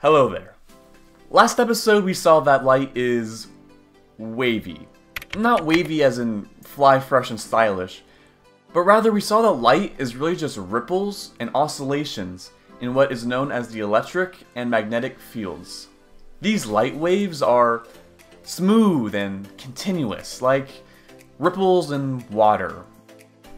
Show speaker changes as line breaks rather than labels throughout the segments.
Hello there. Last episode we saw that light is wavy. Not wavy as in fly fresh and stylish, but rather we saw that light is really just ripples and oscillations in what is known as the electric and magnetic fields. These light waves are smooth and continuous, like ripples in water.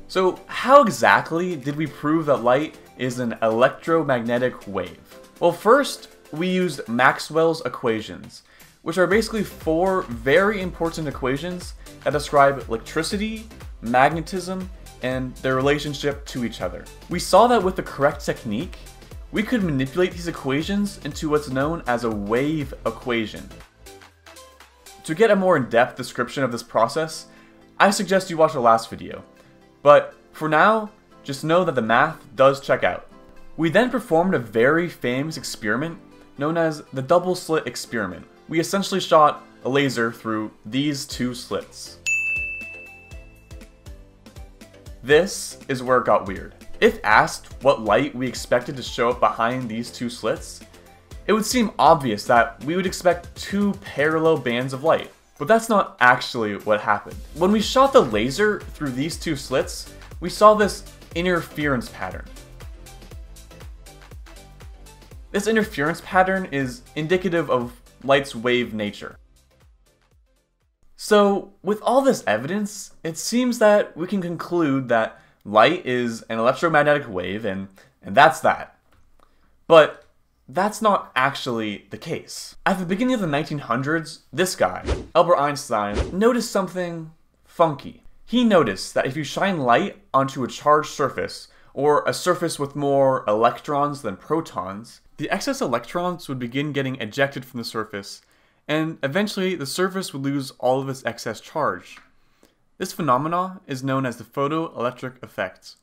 So how exactly did we prove that light is an electromagnetic wave? Well first, we used Maxwell's equations, which are basically four very important equations that describe electricity, magnetism, and their relationship to each other. We saw that with the correct technique, we could manipulate these equations into what's known as a wave equation. To get a more in-depth description of this process, I suggest you watch the last video. But for now, just know that the math does check out. We then performed a very famous experiment known as the double slit experiment. We essentially shot a laser through these two slits. This is where it got weird. If asked what light we expected to show up behind these two slits, it would seem obvious that we would expect two parallel bands of light. But that's not actually what happened. When we shot the laser through these two slits, we saw this interference pattern. This interference pattern is indicative of light's wave nature. So, with all this evidence, it seems that we can conclude that light is an electromagnetic wave and, and that's that. But that's not actually the case. At the beginning of the 1900s, this guy, Albert Einstein, noticed something funky. He noticed that if you shine light onto a charged surface, or a surface with more electrons than protons, the excess electrons would begin getting ejected from the surface, and eventually the surface would lose all of its excess charge. This phenomena is known as the photoelectric effect.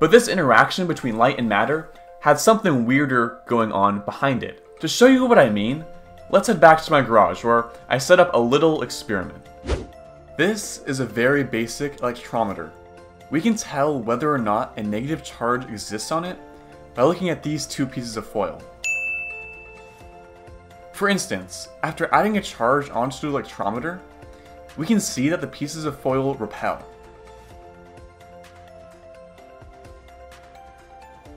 But this interaction between light and matter had something weirder going on behind it. To show you what I mean, let's head back to my garage where I set up a little experiment. This is a very basic electrometer. We can tell whether or not a negative charge exists on it by looking at these two pieces of foil. For instance, after adding a charge onto the electrometer, we can see that the pieces of foil repel.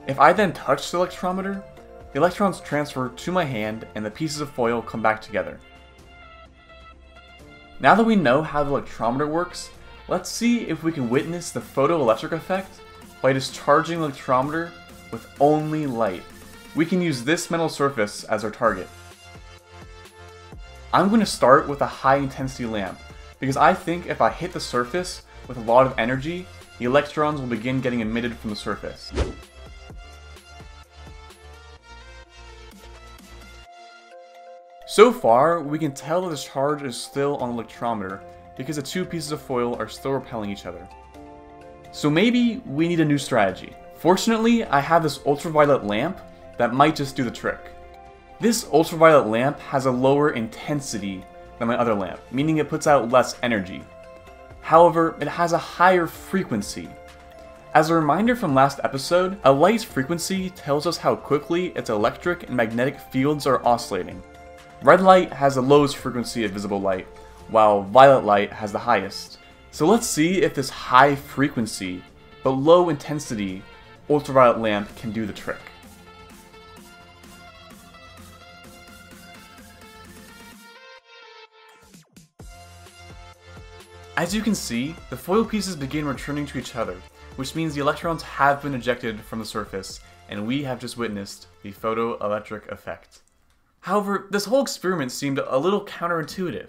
If I then touch the electrometer, the electrons transfer to my hand and the pieces of foil come back together. Now that we know how the electrometer works, let's see if we can witness the photoelectric effect by discharging the electrometer with only light. We can use this metal surface as our target. I'm going to start with a high intensity lamp, because I think if I hit the surface with a lot of energy, the electrons will begin getting emitted from the surface. So far, we can tell that the charge is still on the electrometer because the two pieces of foil are still repelling each other. So maybe we need a new strategy. Fortunately, I have this ultraviolet lamp that might just do the trick. This ultraviolet lamp has a lower intensity than my other lamp, meaning it puts out less energy. However, it has a higher frequency. As a reminder from last episode, a light's frequency tells us how quickly its electric and magnetic fields are oscillating. Red light has the lowest frequency of visible light, while violet light has the highest. So let's see if this high frequency, but low intensity, ultraviolet lamp can do the trick. As you can see, the foil pieces begin returning to each other, which means the electrons have been ejected from the surface, and we have just witnessed the photoelectric effect. However, this whole experiment seemed a little counterintuitive.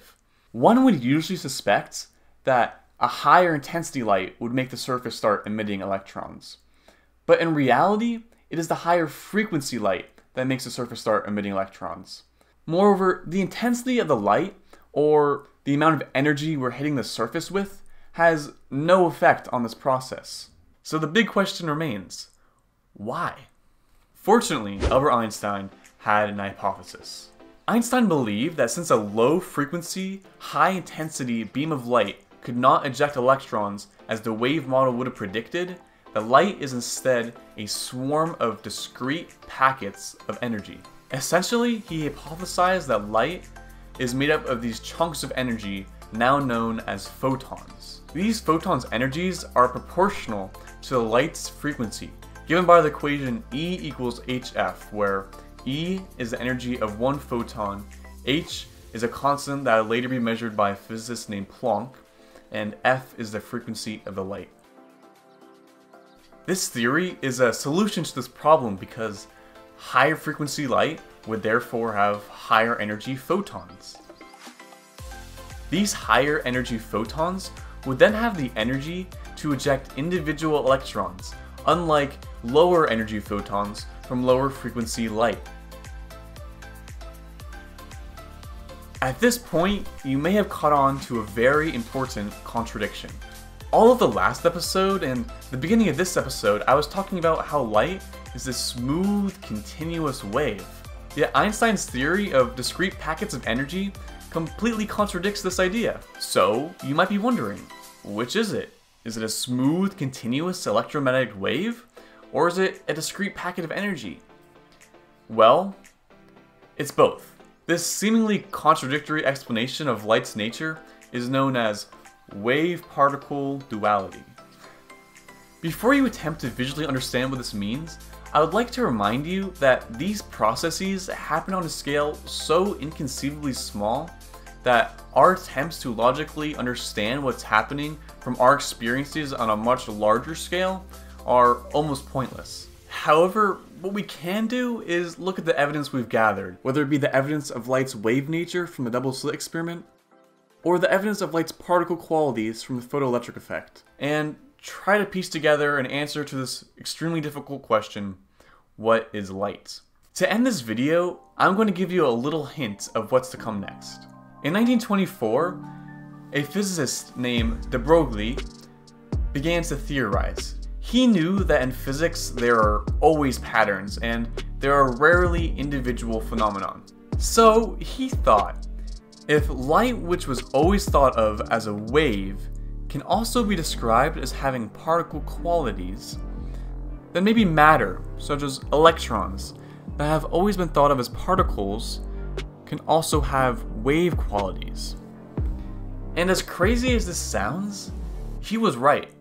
One would usually suspect that a higher intensity light would make the surface start emitting electrons. But in reality, it is the higher frequency light that makes the surface start emitting electrons. Moreover, the intensity of the light, or the amount of energy we're hitting the surface with, has no effect on this process. So the big question remains, why? Fortunately, Albert Einstein had an hypothesis. Einstein believed that since a low frequency, high intensity beam of light could not eject electrons as the wave model would have predicted, that light is instead a swarm of discrete packets of energy. Essentially, he hypothesized that light is made up of these chunks of energy now known as photons. These photons' energies are proportional to the light's frequency, given by the equation E equals hf, where E is the energy of one photon, h is a constant that will later be measured by a physicist named Planck, and f is the frequency of the light. This theory is a solution to this problem because higher frequency light would therefore have higher energy photons. These higher energy photons would then have the energy to eject individual electrons, unlike lower energy photons from lower frequency light. At this point, you may have caught on to a very important contradiction. All of the last episode and the beginning of this episode, I was talking about how light is this smooth, continuous wave. Yet Einstein's theory of discrete packets of energy completely contradicts this idea. So, you might be wondering, which is it? Is it a smooth, continuous electromagnetic wave? Or is it a discrete packet of energy? Well, it's both. This seemingly contradictory explanation of light's nature is known as wave-particle duality. Before you attempt to visually understand what this means, I would like to remind you that these processes happen on a scale so inconceivably small that our attempts to logically understand what's happening from our experiences on a much larger scale are almost pointless. However, what we can do is look at the evidence we've gathered, whether it be the evidence of light's wave nature from the double slit experiment, or the evidence of light's particle qualities from the photoelectric effect, and try to piece together an answer to this extremely difficult question, what is light? To end this video, I'm going to give you a little hint of what's to come next. In 1924, a physicist named de Broglie began to theorize he knew that in physics there are always patterns and there are rarely individual phenomenon. So he thought, if light which was always thought of as a wave can also be described as having particle qualities, then maybe matter, such as electrons, that have always been thought of as particles, can also have wave qualities. And as crazy as this sounds, he was right.